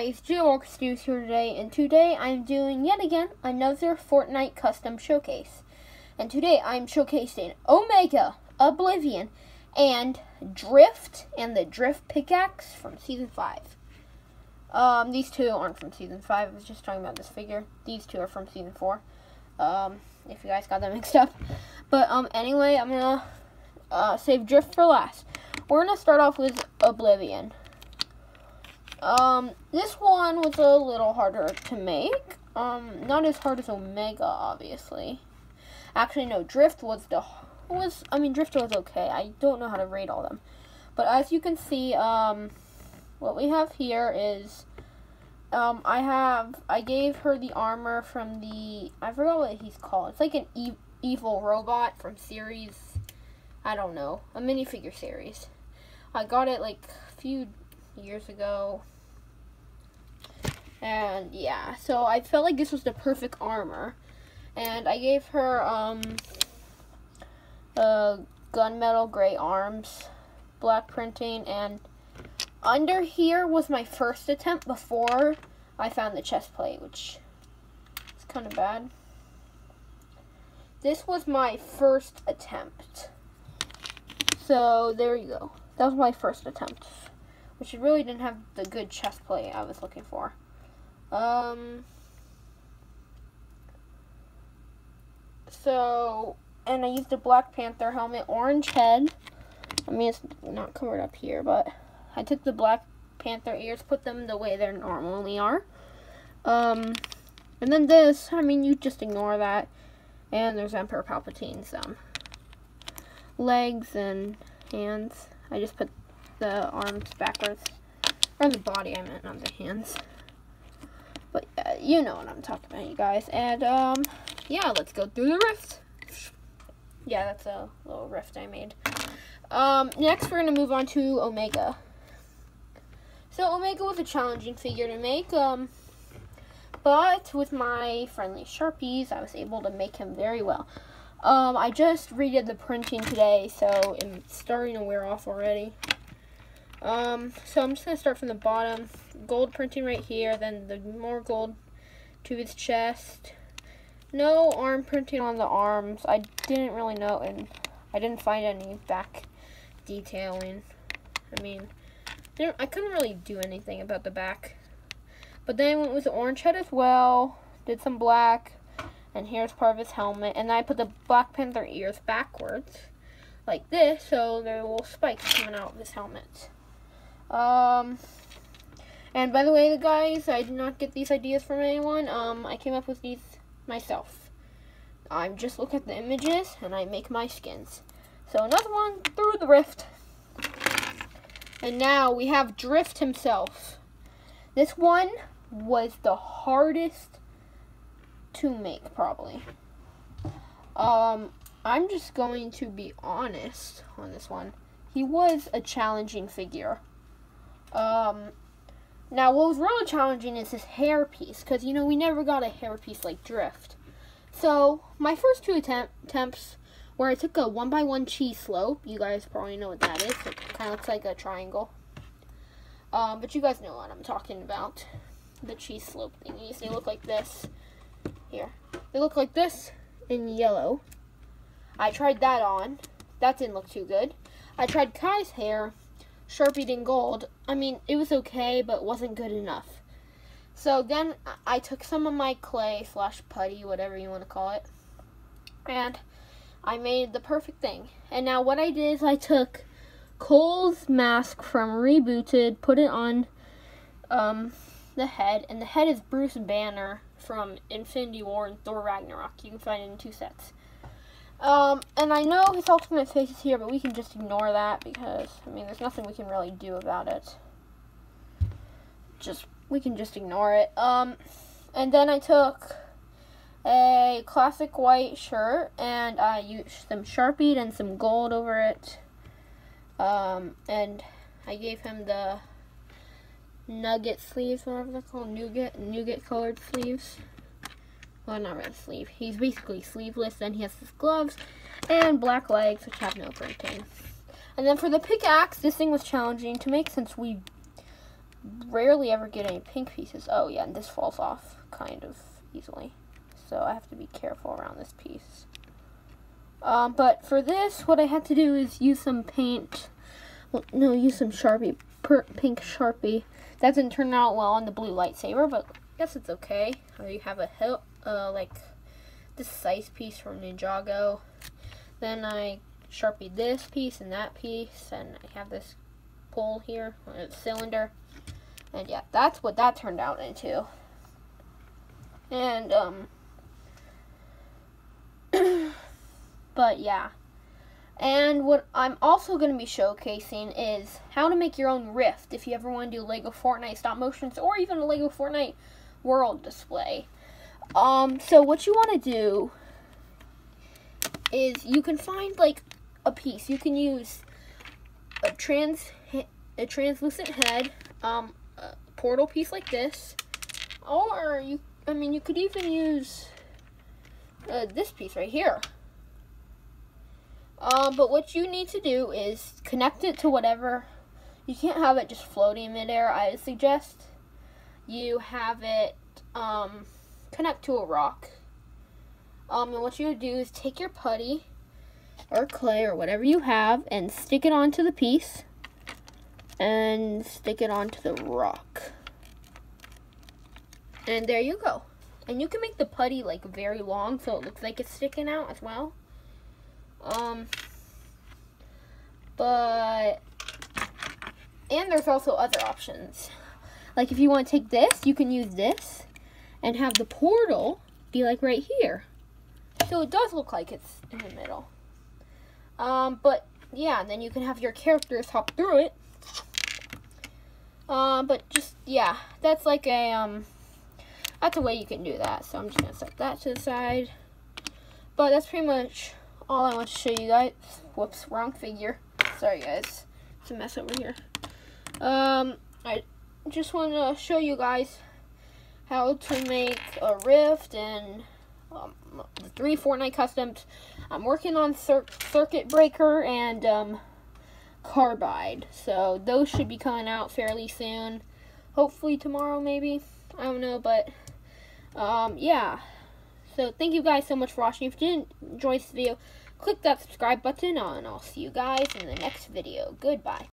guys, JayWalker Studios here today, and today I'm doing yet again another Fortnite custom showcase. And today I'm showcasing Omega, Oblivion, and Drift, and the Drift pickaxe from Season 5. Um, these two aren't from Season 5, I was just talking about this figure. These two are from Season 4, um, if you guys got them mixed up. But, um, anyway, I'm gonna, uh, save Drift for last. We're gonna start off with Oblivion. Um, this one was a little harder to make. Um, not as hard as Omega, obviously. Actually, no, Drift was the was. I mean, Drift was okay. I don't know how to rate all them, but as you can see, um, what we have here is, um, I have I gave her the armor from the I forgot what he's called. It's like an e evil robot from series. I don't know, a minifigure series. I got it like a few years ago. And yeah, so I felt like this was the perfect armor. And I gave her um uh gunmetal gray arms, black printing, and under here was my first attempt before I found the chest plate, which is kind of bad. This was my first attempt. So there you go. That was my first attempt which really didn't have the good chess play I was looking for. Um, so, and I used a Black Panther helmet, orange head. I mean, it's not covered up here, but I took the Black Panther ears, put them the way they normally are. Um, and then this, I mean, you just ignore that. And there's Emperor Palpatine's um, legs and hands. I just put the arms backwards. Or the body, I meant, not the hands. But uh, you know what I'm talking about, you guys. And, um, yeah, let's go through the rift. Yeah, that's a little rift I made. Um, next, we're going to move on to Omega. So, Omega was a challenging figure to make, um, but with my friendly Sharpies, I was able to make him very well. Um, I just redid the printing today, so it's starting to wear off already. Um, so I'm just going to start from the bottom. Gold printing right here, then the more gold to his chest. No arm printing on the arms. I didn't really know, and I didn't find any back detailing. I mean, I couldn't really do anything about the back. But then I went with the orange head as well. Did some black. And here's part of his helmet. And I put the Black Panther ears backwards. Like this. So there are little spikes coming out of his helmet. Um, and by the way, guys, I did not get these ideas from anyone. Um, I came up with these myself. I just look at the images and I make my skins. So another one through the rift. And now we have Drift himself. This one was the hardest to make, probably. Um, I'm just going to be honest on this one. He was a challenging figure. Um, now, what was really challenging is his hair piece, because, you know, we never got a hair piece like Drift. So, my first two attempt attempts where I took a one by one cheese slope. You guys probably know what that is. It kind of looks like a triangle. Um, but you guys know what I'm talking about. The cheese slope thingies. They look like this. Here. They look like this in yellow. I tried that on. That didn't look too good. I tried Kai's hair Sharpie in gold. I mean, it was okay, but wasn't good enough. So then I took some of my clay slash putty, whatever you want to call it, and I made the perfect thing. And now what I did is I took Cole's mask from Rebooted, put it on um, the head, and the head is Bruce Banner from Infinity War and Thor Ragnarok. You can find it in two sets. Um, and I know his ultimate face is here, but we can just ignore that because, I mean, there's nothing we can really do about it. Just, we can just ignore it. Um, and then I took a classic white shirt and I used some Sharpie and some gold over it. Um, and I gave him the nugget sleeves, whatever they're called, nougat, nougat colored sleeves well, not really sleeve. He's basically sleeveless. Then he has his gloves and black legs, which have no printing. And then for the pickaxe, this thing was challenging to make since we rarely ever get any pink pieces. Oh yeah, and this falls off kind of easily. So I have to be careful around this piece. Um, but for this, what I had to do is use some paint. Well, no, use some Sharpie, pink Sharpie. That didn't turn out well on the blue lightsaber, but guess it's okay. You have a hill, uh, like this size piece from Ninjago. Then I Sharpie this piece and that piece, and I have this pole here, cylinder. And yeah, that's what that turned out into. And, um, but yeah. And what I'm also going to be showcasing is how to make your own Rift if you ever want to do LEGO Fortnite stop motions or even a LEGO Fortnite world display. Um, so what you want to do is you can find like a piece. You can use a trans a translucent head, um, a portal piece like this, or you, I mean, you could even use uh, this piece right here. Uh, but what you need to do is connect it to whatever. You can't have it just floating in midair. I suggest you have it um, connect to a rock. Um, and what you do is take your putty or clay or whatever you have and stick it onto the piece and stick it onto the rock. And there you go. And you can make the putty like very long so it looks like it's sticking out as well. Um, but, and there's also other options. Like if you want to take this, you can use this and have the portal be like right here. So it does look like it's in the middle. Um, but yeah, and then you can have your characters hop through it uh, but just, yeah, that's like a, um, that's a way you can do that. So I'm just going to set that to the side. But that's pretty much all I want to show you guys. Whoops, wrong figure. Sorry, guys. It's a mess over here. Um, I just want to show you guys how to make a rift and um, the three Fortnite customs. I'm working on cir circuit breaker and um, Carbide. So those should be coming out fairly soon. Hopefully tomorrow, maybe. I don't know, but um, yeah. So thank you guys so much for watching. If you didn't enjoy this video, click that subscribe button and I'll see you guys in the next video. Goodbye.